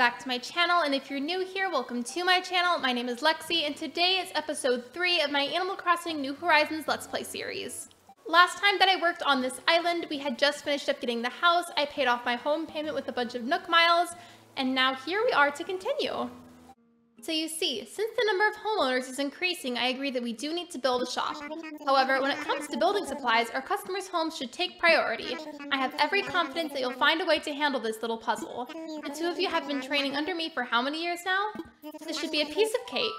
back to my channel, and if you're new here, welcome to my channel. My name is Lexi, and today is episode 3 of my Animal Crossing New Horizons Let's Play series. Last time that I worked on this island, we had just finished up getting the house, I paid off my home payment with a bunch of Nook miles, and now here we are to continue. So you see, since the number of homeowners is increasing, I agree that we do need to build a shop. However, when it comes to building supplies, our customers' homes should take priority. I have every confidence that you'll find a way to handle this little puzzle. The two of you have been training under me for how many years now? This should be a piece of cake.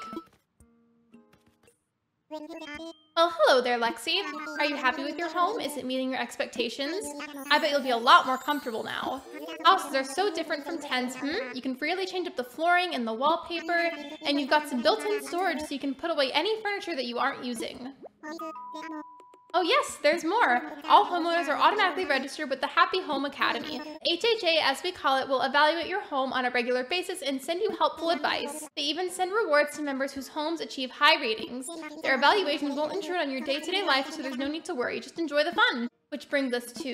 Well, hello there, Lexi. Are you happy with your home? Is it meeting your expectations? I bet you'll be a lot more comfortable now. Houses are so different from tents, hmm? You can freely change up the flooring and the wallpaper, and you've got some built-in storage so you can put away any furniture that you aren't using. Oh yes, there's more. All homeowners are automatically registered with the Happy Home Academy. HHA, as we call it, will evaluate your home on a regular basis and send you helpful advice. They even send rewards to members whose homes achieve high ratings. Their evaluations won't intrude on your day-to-day -day life, so there's no need to worry. Just enjoy the fun. Which brings us to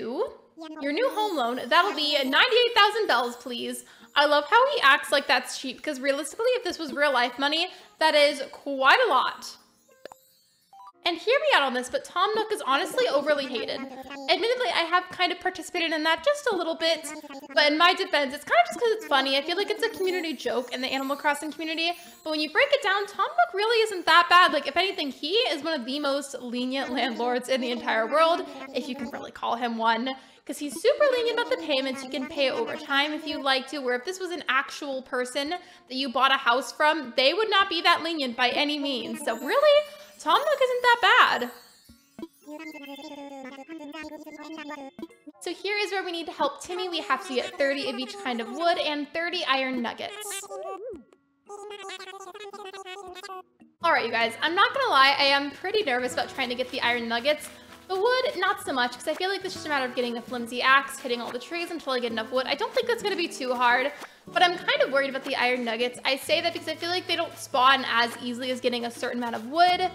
your new home loan. That'll be 98,000 bells, please. I love how he acts like that's cheap, because realistically, if this was real life money, that is quite a lot. And hear me out on this, but Tom Nook is honestly overly hated. Admittedly, I have kind of participated in that just a little bit, but in my defense, it's kind of just because it's funny. I feel like it's a community joke in the Animal Crossing community, but when you break it down, Tom Nook really isn't that bad. Like, if anything, he is one of the most lenient landlords in the entire world, if you can really call him one because he's super lenient about the payments. You can pay over time if you like to, where if this was an actual person that you bought a house from, they would not be that lenient by any means. So really, Tom Nook isn't that bad. So here is where we need to help Timmy. We have to get 30 of each kind of wood and 30 iron nuggets. Alright, you guys, I'm not gonna lie, I am pretty nervous about trying to get the iron nuggets. The wood, not so much, because I feel like it's just a matter of getting a flimsy axe, hitting all the trees until I get enough wood. I don't think that's to be too hard, but I'm kind of worried about the iron nuggets. I say that because I feel like they don't spawn as easily as getting a certain amount of wood.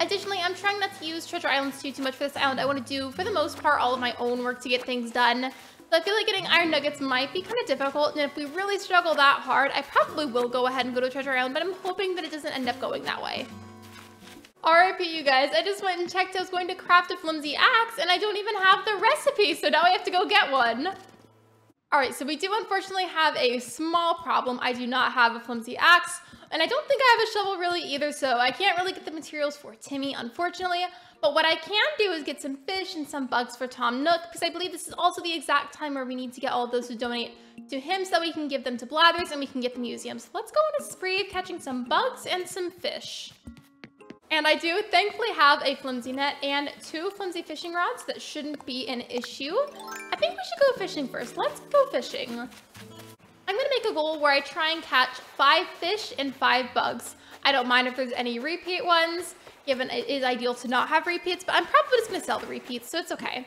Additionally, I'm trying not to use Treasure Islands too, too much for this island. I want to do, for the most part, all of my own work to get things done. So I feel like getting iron nuggets might be kind of difficult, and if we really struggle that hard, I probably will go ahead and go to Treasure Island, but I'm hoping that it doesn't end up going that way. RIP, you guys. I just went and checked I was going to craft a flimsy axe, and I don't even have the recipe, so now I have to go get one. All right, so we do unfortunately have a small problem. I do not have a flimsy axe, and I don't think I have a shovel really either, so I can't really get the materials for Timmy, unfortunately. But what I can do is get some fish and some bugs for Tom Nook, because I believe this is also the exact time where we need to get all of those to donate to him so that we can give them to Blathers and we can get the museum. So let's go on a spree of catching some bugs and some fish. And I do thankfully have a flimsy net and two flimsy fishing rods that shouldn't be an issue. I think we should go fishing first. Let's go fishing. I'm gonna make a goal where I try and catch five fish and five bugs. I don't mind if there's any repeat ones, given it is ideal to not have repeats, but I'm probably just gonna sell the repeats, so it's okay.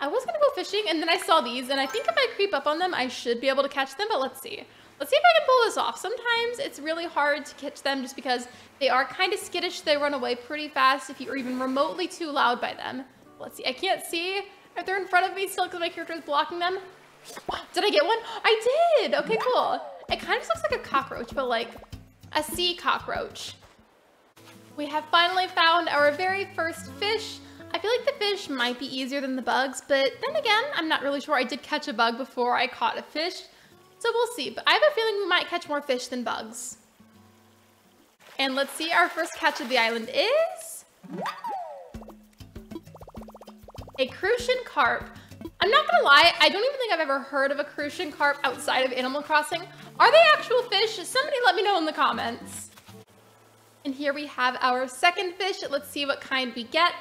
I was gonna go fishing and then I saw these and I think if I creep up on them, I should be able to catch them, but let's see. Let's see if I can pull this off. Sometimes it's really hard to catch them just because they are kind of skittish. They run away pretty fast if you are even remotely too loud by them. Let's see. I can't see if they're in front of me still because my character is blocking them. Did I get one? I did. Okay, cool. It kind of looks like a cockroach, but like a sea cockroach. We have finally found our very first fish. I feel like the fish might be easier than the bugs, but then again, I'm not really sure. I did catch a bug before I caught a fish. So we'll see, but I have a feeling we might catch more fish than bugs. And let's see, our first catch of the island is... A crucian carp. I'm not gonna lie, I don't even think I've ever heard of a crucian carp outside of Animal Crossing. Are they actual fish? Somebody let me know in the comments. And here we have our second fish. Let's see what kind we get.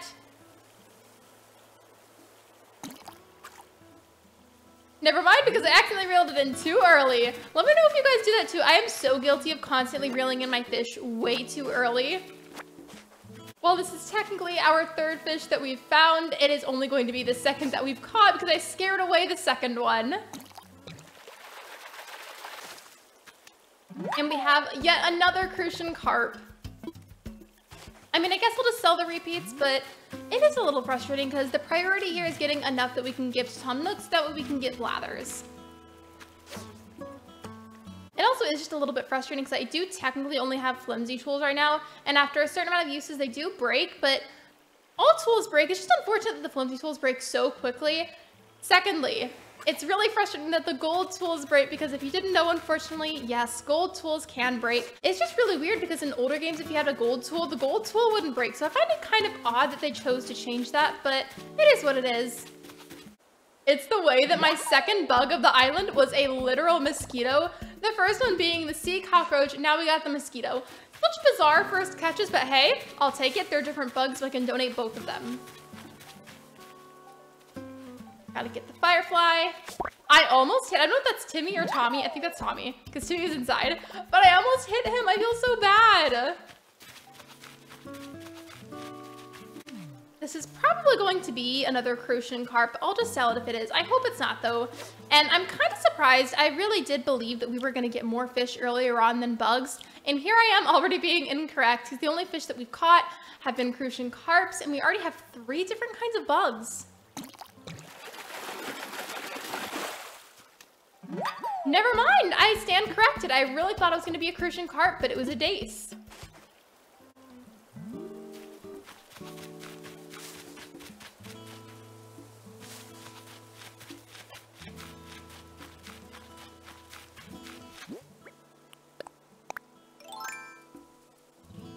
Never mind, because I accidentally reeled it in too early. Let me know if you guys do that too. I am so guilty of constantly reeling in my fish way too early. Well, this is technically our third fish that we've found. It is only going to be the second that we've caught because I scared away the second one. And we have yet another crucian carp. I mean, I guess we'll just sell the repeats, but it is a little frustrating because the priority here is getting enough that we can give to Tom Nooks, that way we can get Blathers. It also is just a little bit frustrating because I do technically only have flimsy tools right now, and after a certain amount of uses, they do break, but all tools break. It's just unfortunate that the flimsy tools break so quickly. Secondly, it's really frustrating that the gold tools break because if you didn't know, unfortunately, yes, gold tools can break. It's just really weird because in older games, if you had a gold tool, the gold tool wouldn't break. So I find it kind of odd that they chose to change that, but it is what it is. It's the way that my second bug of the island was a literal mosquito. The first one being the sea cockroach, now we got the mosquito. Such bizarre first catches, but hey, I'll take it. They're different bugs, so I can donate both of them. Gotta get the firefly. I almost hit, I don't know if that's Timmy or Tommy. I think that's Tommy, because Timmy is inside. But I almost hit him. I feel so bad. This is probably going to be another crucian carp. I'll just sell it if it is. I hope it's not though. And I'm kind of surprised. I really did believe that we were going to get more fish earlier on than bugs. And here I am already being incorrect because the only fish that we've caught have been crucian carps and we already have three different kinds of bugs. Never mind, I stand corrected. I really thought it was going to be a crucian carp, but it was a dace.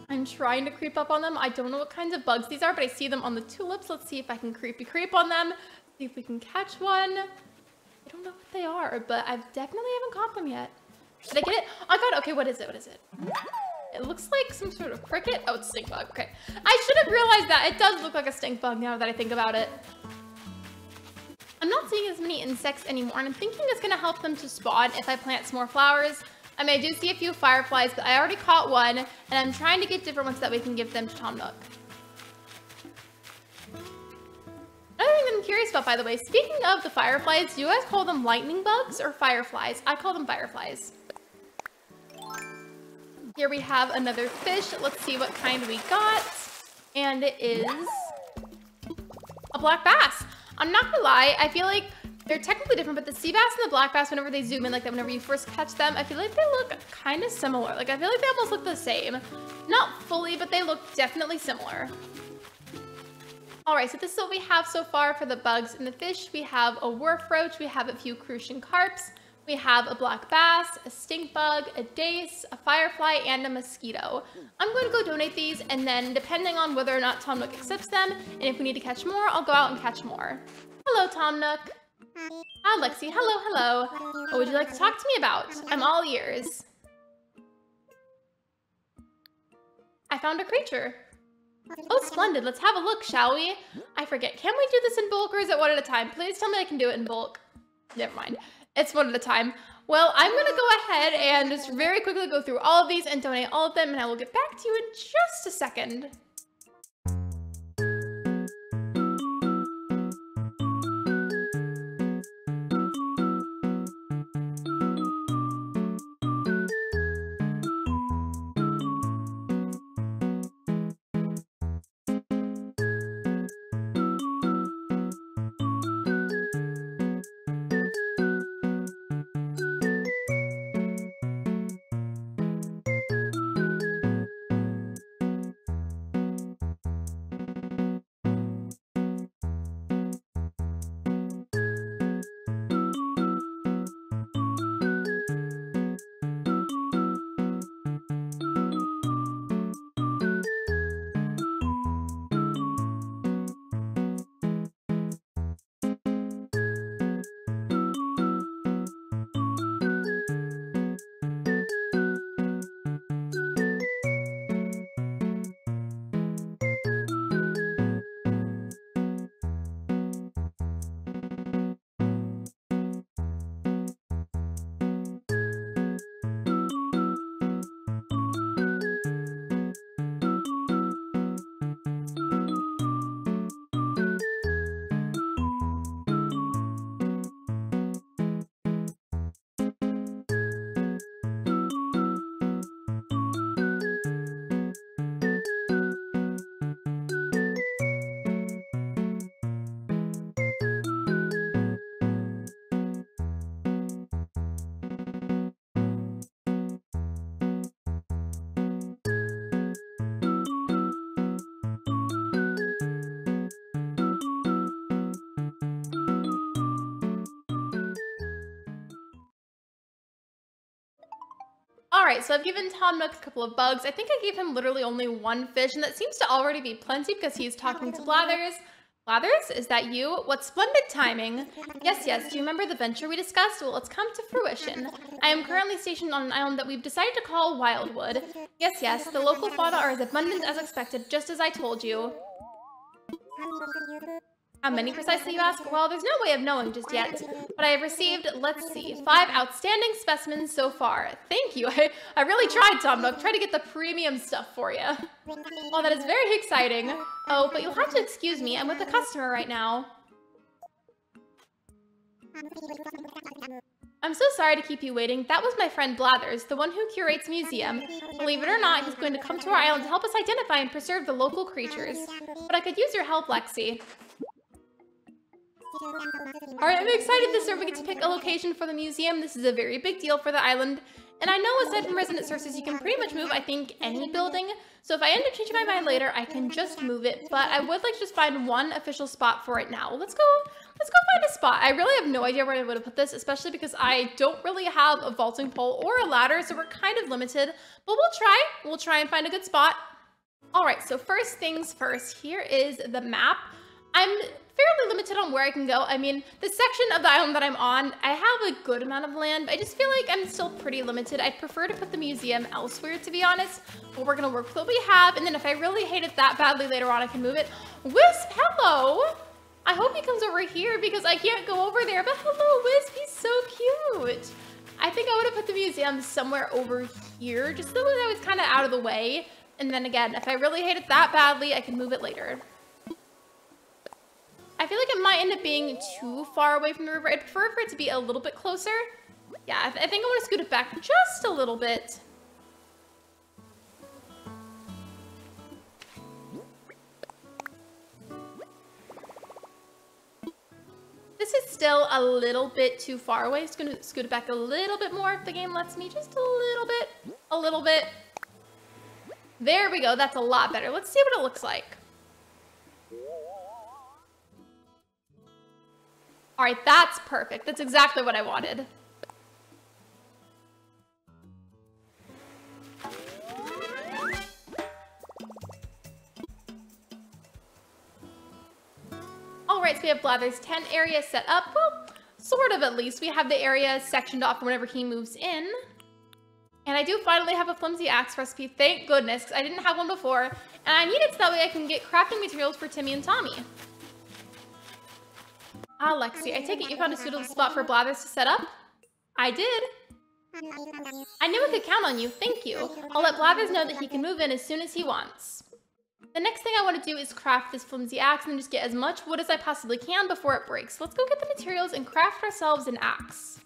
I'm trying to creep up on them. I don't know what kinds of bugs these are, but I see them on the tulips. Let's see if I can creepy creep on them. See if we can catch one. They are, but I definitely haven't caught them yet. Did I get it? Oh god, okay, what is it? What is it? It looks like some sort of cricket. Oh, it's a stink bug. Okay. I should have realized that. It does look like a stink bug now that I think about it. I'm not seeing as many insects anymore, and I'm thinking it's going to help them to spawn if I plant some more flowers. I mean, I do see a few fireflies, but I already caught one, and I'm trying to get different ones that we can give them to Tom Nook. Curious about, by the way, speaking of the fireflies, do you guys call them lightning bugs or fireflies? I call them fireflies. Here we have another fish. Let's see what kind we got. And it is a black bass. I'm not gonna lie, I feel like they're technically different, but the sea bass and the black bass, whenever they zoom in like that, whenever you first catch them, I feel like they look kind of similar. Like, I feel like they almost look the same. Not fully, but they look definitely similar. All right, so this is what we have so far for the bugs and the fish. We have a wharf roach, we have a few crucian carps, we have a black bass, a stink bug, a dace, a firefly, and a mosquito. I'm going to go donate these, and then depending on whether or not Tom Nook accepts them, and if we need to catch more, I'll go out and catch more. Hello, Tom Nook. Hi, Lexi. Hello, hello. What would you like to talk to me about? I'm all ears. I found a creature. Oh, splendid. Let's have a look, shall we? I forget. Can we do this in bulk or is it one at a time? Please tell me I can do it in bulk. Never mind. It's one at a time. Well, I'm going to go ahead and just very quickly go through all of these and donate all of them, and I will get back to you in just a second. Right, so I've given Tom Nook a couple of bugs. I think I gave him literally only one fish, and that seems to already be plenty because he's talking to Blathers. Blathers, is that you? What splendid timing. Yes, yes, do you remember the venture we discussed? Well, it's come to fruition. I am currently stationed on an island that we've decided to call Wildwood. Yes, yes, the local fauna are as abundant as expected, just as I told you. How many precisely, you ask? Well, there's no way of knowing just yet, but I have received, let's see, five outstanding specimens so far. Thank you. I, I really tried, Tom Nook. Try to get the premium stuff for you. Well, that is very exciting. Oh, but you'll have to excuse me. I'm with a customer right now. I'm so sorry to keep you waiting. That was my friend Blathers, the one who curates museum. Believe it or not, he's going to come to our island to help us identify and preserve the local creatures. But I could use your help, Lexi. Alright, I'm excited this year we get to pick a location for the museum. This is a very big deal for the island. And I know aside from Resident Services, you can pretty much move, I think, any building. So if I end up changing my mind later, I can just move it. But I would like to just find one official spot for it now. Let's go, let's go find a spot. I really have no idea where I would have put this, especially because I don't really have a vaulting pole or a ladder, so we're kind of limited. But we'll try. We'll try and find a good spot. All right, so first things first, here is the map. I'm fairly limited on where I can go. I mean, the section of the island that I'm on, I have a good amount of land, but I just feel like I'm still pretty limited. I'd prefer to put the museum elsewhere, to be honest, but we're gonna work with what we have, and then if I really hate it that badly later on, I can move it. Wisp, hello! I hope he comes over here because I can't go over there, but hello, Wisp, he's so cute. I think I would have put the museum somewhere over here, just so that was kind of out of the way. And then again, if I really hate it that badly, I can move it later. Might end up being too far away from the river. I'd prefer for it to be a little bit closer. Yeah, I, th I think I want to scoot it back just a little bit. This is still a little bit too far away. It's going to scoot it back a little bit more if the game lets me. Just a little bit. A little bit. There we go. That's a lot better. Let's see what it looks like. All right, that's perfect. That's exactly what I wanted. All right, so we have Blather's tent area set up. Well, sort of at least. We have the area sectioned off whenever he moves in. And I do finally have a flimsy axe recipe, thank goodness, I didn't have one before. And I need it so that way I can get crafting materials for Timmy and Tommy. Ah, Lexi, I take it you found a suitable spot for Blathers to set up? I did. I knew I could count on you, thank you. I'll let Blathers know that he can move in as soon as he wants. The next thing I want to do is craft this flimsy axe and just get as much wood as I possibly can before it breaks. Let's go get the materials and craft ourselves an axe.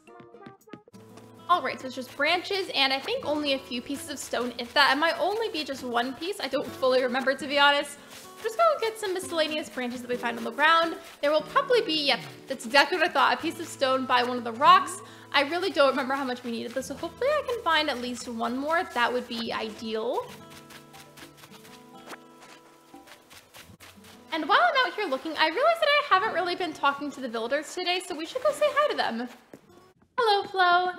Alright, so it's just branches and I think only a few pieces of stone, if that. It might only be just one piece. I don't fully remember, to be honest. Just gonna get some miscellaneous branches that we find on the ground. There will probably be, yep, that's exactly what I thought, a piece of stone by one of the rocks. I really don't remember how much we needed this, so hopefully I can find at least one more. That would be ideal. And while I'm out here looking, I realized that I haven't really been talking to the builders today, so we should go say hi to them. Hello, Flo.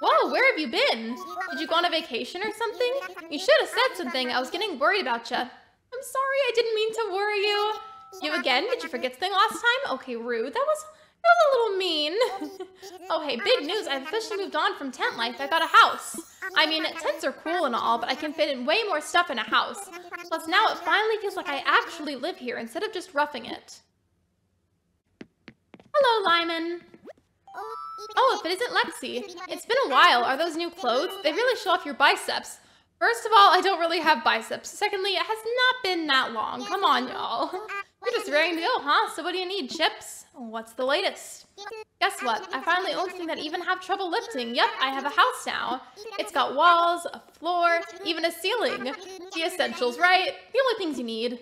Whoa, where have you been? Did you go on a vacation or something? You should have said something. I was getting worried about you. I'm sorry, I didn't mean to worry you. You again? Did you forget something last time? Okay, rude. That was that was a little mean. oh, hey, big news. I've officially moved on from tent life. I got a house. I mean, tents are cool and all, but I can fit in way more stuff in a house. Plus, now it finally feels like I actually live here instead of just roughing it. Hello, Lyman. Oh, oh if it isn't Lexi. It's been a while. Are those new clothes? They really show off your biceps. First of all, I don't really have biceps. Secondly, it has not been that long. Come on, y'all. You're just raring to go, huh? So what do you need, chips? What's the latest? Guess what? I finally own something that even have trouble lifting. Yep, I have a house now. It's got walls, a floor, even a ceiling. The essentials, right? The only things you need.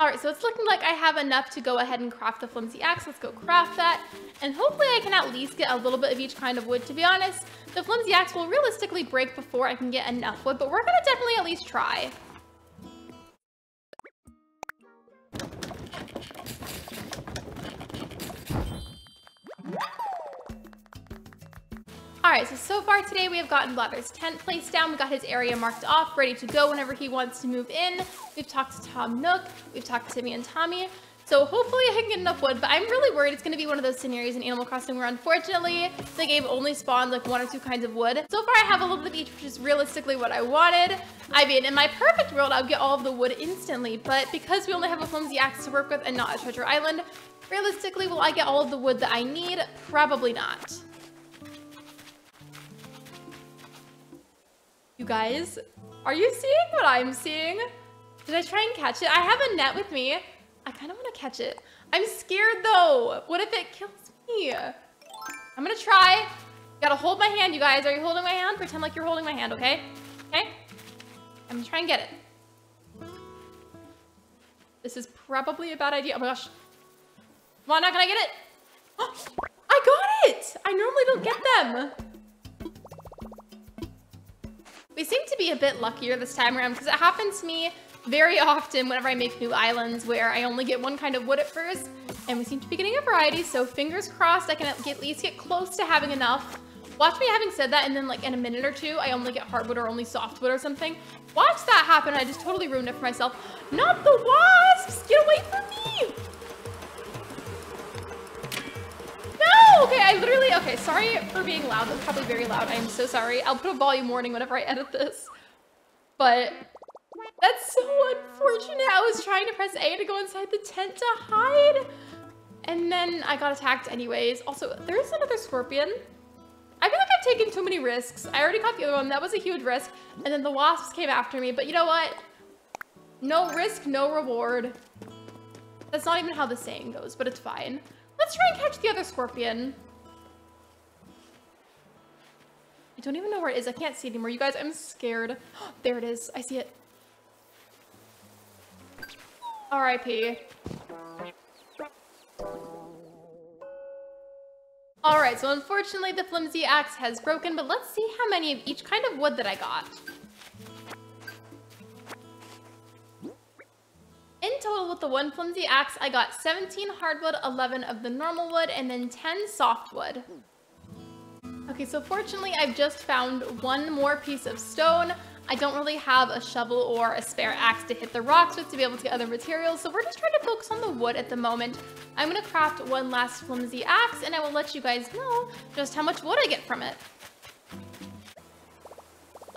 Alright, so it's looking like I have enough to go ahead and craft the flimsy axe. Let's go craft that. And hopefully I can at least get a little bit of each kind of wood. To be honest, the flimsy axe will realistically break before I can get enough wood, but we're to definitely at least try. All right, so so far today we have gotten Blather's tent placed down. We got his area marked off, ready to go whenever he wants to move in. We've talked to Tom Nook. We've talked to Timmy and Tommy. So hopefully I can get enough wood, but I'm really worried it's going to be one of those scenarios in Animal Crossing where unfortunately the game only spawned like one or two kinds of wood. So far I have a little bit of each, which is realistically what I wanted. I mean, in my perfect world, I would get all of the wood instantly, but because we only have a flimsy axe to work with and not a treasure island, realistically, will I get all of the wood that I need? Probably not. You guys, are you seeing what I'm seeing? Did I try and catch it? I have a net with me. I kind of want to catch it. I'm scared though. What if it kills me? I'm gonna try. You gotta hold my hand, you guys. Are you holding my hand? Pretend like you're holding my hand, okay? Okay? I'm gonna try and get it. This is probably a bad idea. Oh my gosh. On, now can I get it? I got it! I normally don't get them. We seem to be a bit luckier this time around because it happens to me very often whenever I make new islands where I only get one kind of wood at first, and we seem to be getting a variety, so fingers crossed I can at least get close to having enough. Watch me having said that, and then like in a minute or two, I only get hardwood or only softwood or something. Watch that happen, I just totally ruined it for myself. Not the wasps! Get away from me! No! Okay, I literally, okay, sorry for being loud. That's probably very loud. I am so sorry. I'll put a volume warning whenever I edit this. But that's so unfortunate. I was trying to press A to go inside the tent to hide. And then I got attacked anyways. Also, there's another scorpion. I feel like I've taken too many risks. I already caught the other one. That was a huge risk. And then the wasps came after me. But you know what? No risk, no reward. That's not even how the saying goes, but it's fine. Let's try and catch the other scorpion. I don't even know where it is. I can't see anymore. You guys, I'm scared. there it is. I see it. R.I.P. Alright, so unfortunately the flimsy axe has broken, but let's see how many of each kind of wood that I got. Total with the one flimsy axe, I got 17 hardwood, 11 of the normal wood, and then 10 softwood. Okay, so fortunately I've just found one more piece of stone. I don't really have a shovel or a spare axe to hit the rocks with to be able to get other materials, so we're just trying to focus on the wood at the moment. I'm gonna craft one last flimsy axe, and I will let you guys know just how much wood I get from it.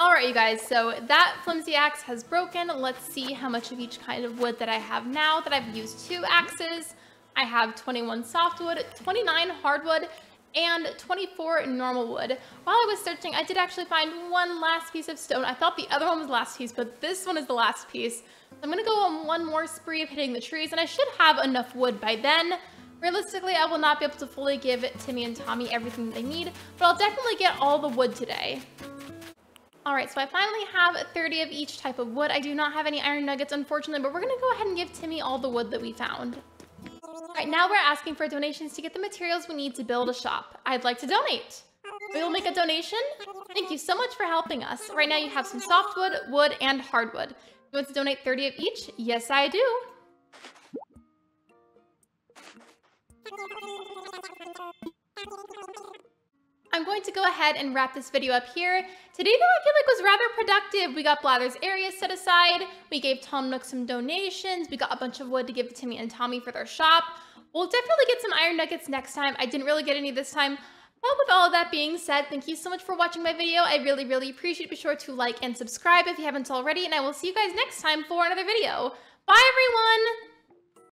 Alright, you guys, so that flimsy axe has broken. Let's see how much of each kind of wood that I have now that I've used two axes. I have 21 softwood, 29 hardwood, and 24 normal wood. While I was searching, I did actually find one last piece of stone. I thought the other one was the last piece, but this one is the last piece. I'm gonna go on one more spree of hitting the trees, and I should have enough wood by then. Realistically, I will not be able to fully give Timmy and Tommy everything they need, but I'll definitely get all the wood today. All right, so I finally have 30 of each type of wood. I do not have any iron nuggets, unfortunately, but we're gonna go ahead and give Timmy all the wood that we found. All right, now we're asking for donations to get the materials we need to build a shop. I'd like to donate. We will make a donation. Thank you so much for helping us. Right now you have some softwood, wood, and hardwood. You want to donate 30 of each? Yes, I do. I'm going to go ahead and wrap this video up here. Today, though, I feel like was rather productive. We got Blather's area set aside. We gave Tom Nook some donations. We got a bunch of wood to give to Timmy and Tommy for their shop. We'll definitely get some iron nuggets next time. I didn't really get any this time. But with all of that being said, thank you so much for watching my video. I really, really appreciate it. Be sure to like and subscribe if you haven't already. And I will see you guys next time for another video. Bye, everyone!